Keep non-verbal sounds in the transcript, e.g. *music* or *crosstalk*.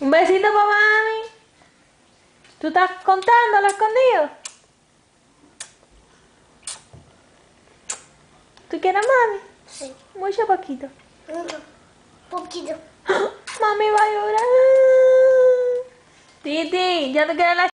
Un besito para mami. ¿Tú estás contando lo escondido? ¿Tú quieres mami? Sí. Mucho poquito. Poquito. *gasps* Mami va a llorar. Titi, ya te queda la